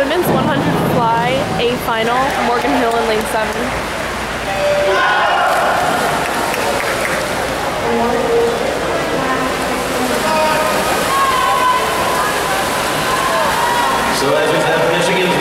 women's 100 fly A final, Morgan Hill in lane 7. So as we have Michigan's